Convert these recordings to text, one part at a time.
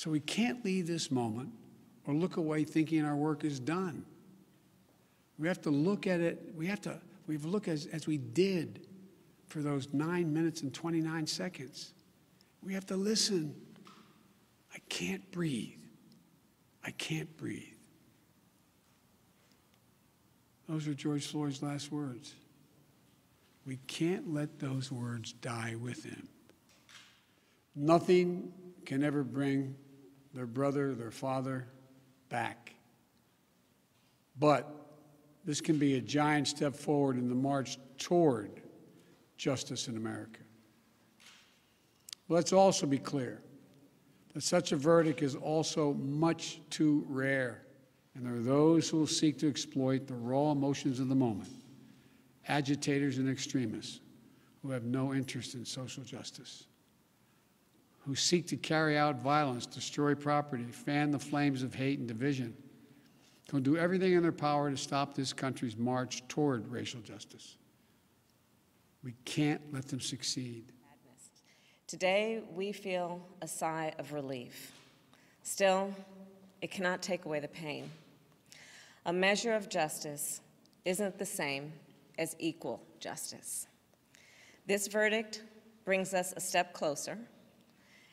So we can't leave this moment or look away thinking our work is done. We have to look at it, we have to, we have to look as, as we did for those nine minutes and 29 seconds. We have to listen. I can't breathe. I can't breathe. Those are George Floyd's last words. We can't let those words die with him. Nothing can ever bring their brother, their father back. But this can be a giant step forward in the march toward justice in America. Let's also be clear that such a verdict is also much too rare, and there are those who will seek to exploit the raw emotions of the moment, agitators and extremists who have no interest in social justice, who seek to carry out violence, destroy property, fan the flames of hate and division, who do everything in their power to stop this country's march toward racial justice. We can't let them succeed. Today, we feel a sigh of relief. Still, it cannot take away the pain. A measure of justice isn't the same as equal justice. This verdict brings us a step closer,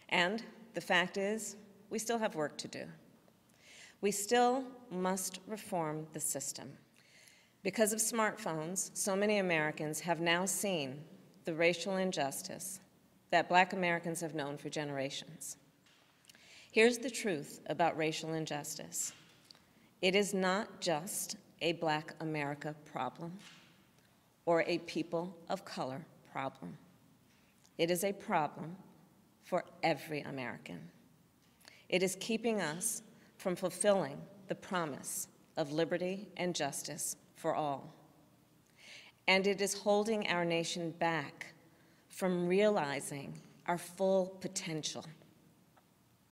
and the fact is, we still have work to do. We still must reform the system. Because of smartphones, so many Americans have now seen the racial injustice that black Americans have known for generations. Here's the truth about racial injustice. It is not just a black America problem or a people of color problem. It is a problem for every American. It is keeping us from fulfilling the promise of liberty and justice for all. And it is holding our nation back from realizing our full potential